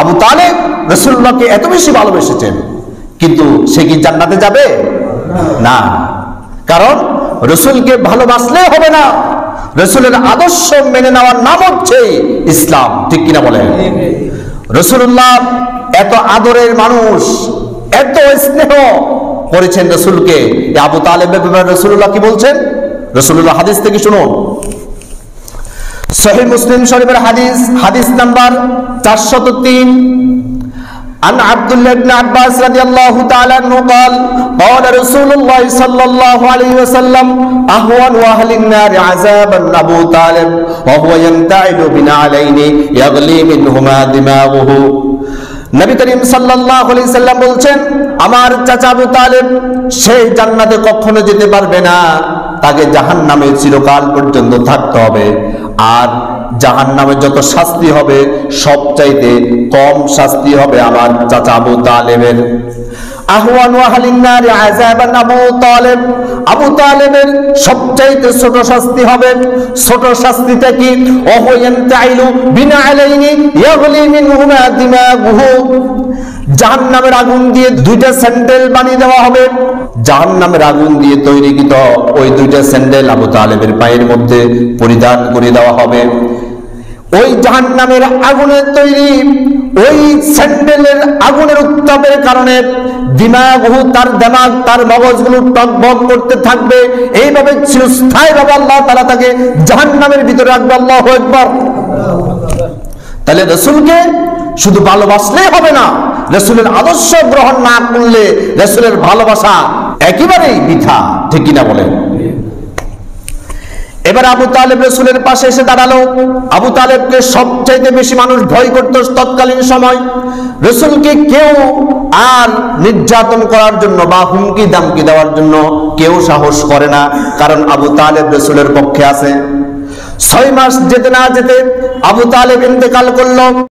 আবু তালেব রসুল্লাহকে এত বেশি ভালোবেসেছেন, কিন্তু সে কি জান্নাতে যাবে? না। কারণ রসুলকে ভালোবাসলে হবে না। রসুলের আদর্শ মেনে নেওয়ার নাম হচ্ছে ইসলাম, ঠিক কিনা বলেন? রসুল্লাহ এত আদরের মানুষ, এত স্নেহ করেছেন রসুলকে। আবু ব্যাপারে রসুল্লাহ কি বলছেন? রসুল্লাহ হাদিস থেকে শুনুন। সহিহ মুসলিম শরীফের হাদিস হাদিস নাম্বার চারশত তিন عن عبد الله بن عباس رضي الله تعالى عنه قال قال رسول الله صلى الله عليه وسلم أهون أهل النار عذابا أبو طالب وهو ينتعل بنعلين يغلي منهما دماغه নবী করিম সাল্লাল্লাহু আলাইহি সাল্লাম বলছেন আমার চাচা আবু তালেব সেই জান্নাতে কখনো যেতে পারবে না তাকে জাহান্নামে চিরকাল পর্যন্ত থাকতে হবে আর জাহান্নামে যত শাস্তি হবে, সবচাইতে কম শাস্তি হবে আমার চাচা আবু তালেবের। আহওয়ান ওয়াহালিন নারি আযাবান আবু তালেব। আবু তালেবের সবচাইতে ছোট শাস্তি হবে। ছোট শাস্তিটা কি? ওহয়ান তাইলু বিনা আলাইনি ইয়াগলি মিনহুমা দিমাগুহু। জাহান্নামের আগুন দিয়ে দুইটা স্যান্ডেল বানিয়ে দেওয়া হবে। জাহান্নামের আগুন দিয়ে তৈরিকৃত ওই দুইটা স্যান্ডেল আবু তালেবের পায়ের মধ্যে পরিধান করে দেওয়া হবে। ওই জাহান্নামের আগুনের তৈরি, ওই স্যান্ডেলের আগুনের উত্তাপের কারণে দিমাগহু, তার দেমাগ, তার মগজগুলো টকবক করতে থাকবে। এইভাবে চিরস্থায়ী ভাবে আল্লাহ তারা তাকে জাহান্নামের ভিতরে রাখবে। আল্লাহ একবার তাহলে রসুলকে শুধু ভালোবাসলেই হবে না রসুলের আদর্শ গ্রহণ না করলে রসুলের ভালোবাসা একেবারেই বৃথা ঠিক কিনা বলেন? এবার আবু তালেব রসুলের পাশে এসে দাঁড়াল। আবু তালেবকে সবচাইতে বেশি মানুষ ভয় করত তৎকালীন সময়। রসুলকে কেউ আর নির্যাতন করার জন্য বা হুমকি দামকি দেওয়ার জন্য কেউ সাহস করে না, কারণ আবু তালেব রসুলের পক্ষে আছে। ছয় মাস যেতে না যেতে আবু তালেব ইন্তেকাল করল।